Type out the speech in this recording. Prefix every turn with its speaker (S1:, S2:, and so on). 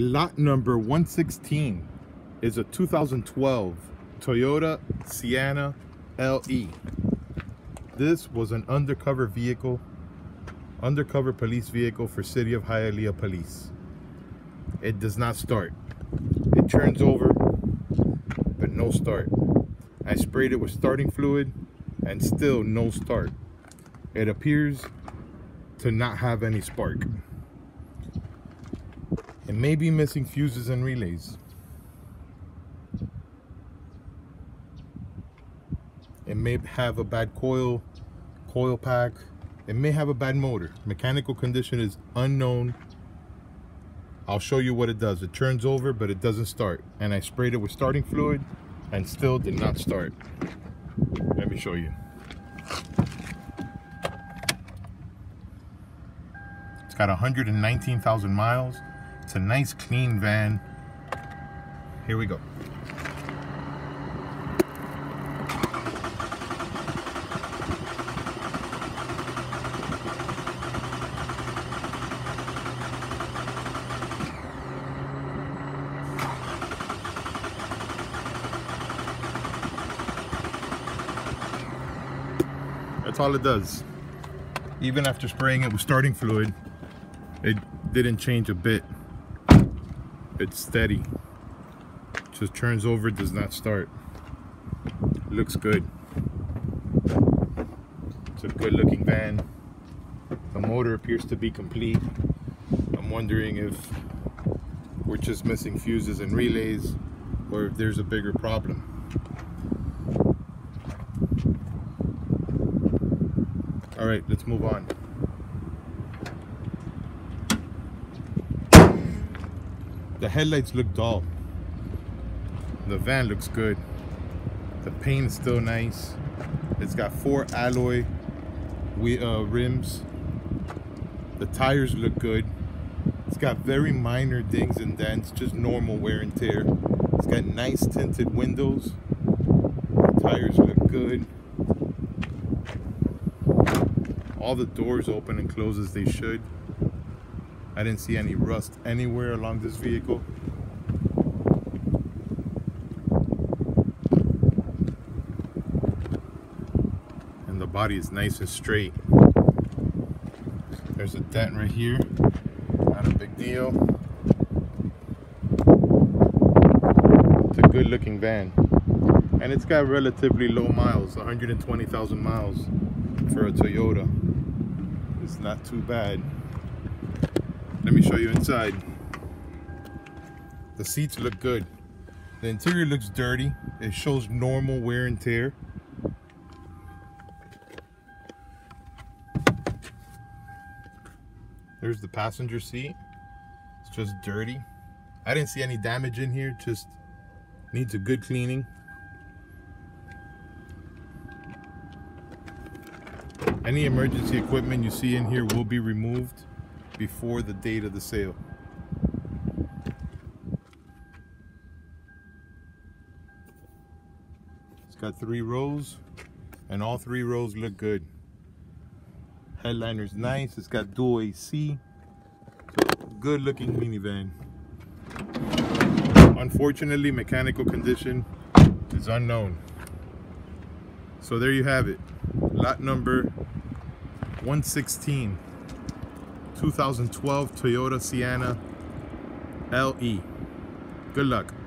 S1: Lot number 116 is a 2012 Toyota Sienna LE. This was an undercover vehicle, undercover police vehicle for City of Hialeah Police. It does not start. It turns over, but no start. I sprayed it with starting fluid and still no start. It appears to not have any spark. It may be missing fuses and relays. It may have a bad coil, coil pack. It may have a bad motor. Mechanical condition is unknown. I'll show you what it does. It turns over, but it doesn't start. And I sprayed it with starting fluid and still did not start. Let me show you. It's got 119,000 miles. It's a nice clean van. Here we go. That's all it does. Even after spraying it with starting fluid, it didn't change a bit it's steady. Just turns over does not start. Looks good. It's a good looking van. The motor appears to be complete. I'm wondering if we're just missing fuses and relays or if there's a bigger problem. All right let's move on The headlights look dull. The van looks good. The paint is still nice. It's got four alloy we, uh, rims. The tires look good. It's got very minor dings and dents, just normal wear and tear. It's got nice tinted windows. The tires look good. All the doors open and close as they should. I didn't see any rust anywhere along this vehicle. And the body is nice and straight. There's a dent right here. Not a big deal. It's a good looking van. And it's got relatively low miles, 120,000 miles for a Toyota. It's not too bad. Let me show you inside. The seats look good. The interior looks dirty. It shows normal wear and tear. There's the passenger seat. It's just dirty. I didn't see any damage in here, just needs a good cleaning. Any emergency equipment you see in here will be removed before the date of the sale. It's got three rows and all three rows look good. Headliner's nice, it's got dual AC. good looking minivan. Unfortunately, mechanical condition is unknown. So there you have it. Lot number 116. 2012 Toyota Sienna LE. Good luck.